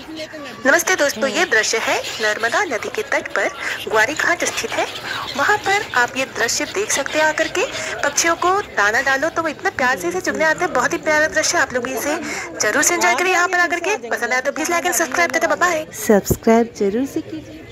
नमस्ते दोस्तों ये दृश्य है नर्मदा नदी के तट पर। ग्वारी घाट स्थित है। वहाँ पर आप ये दृश्य देख सकते हैं आकर के। पक्षियों को दाना डालो तो वो इतना प्यार से इसे चुगने आते हैं। बहुत ही प्यारा दृश्य आप लोग इसे ज़रूर से एंजॉय करिए। यहाँ पर आकर के पसंद आया तो प्लीज़ लाइक एंड सब्सक्राइब करते बाय सब्सक्राइब ज़रूर से कीजिए।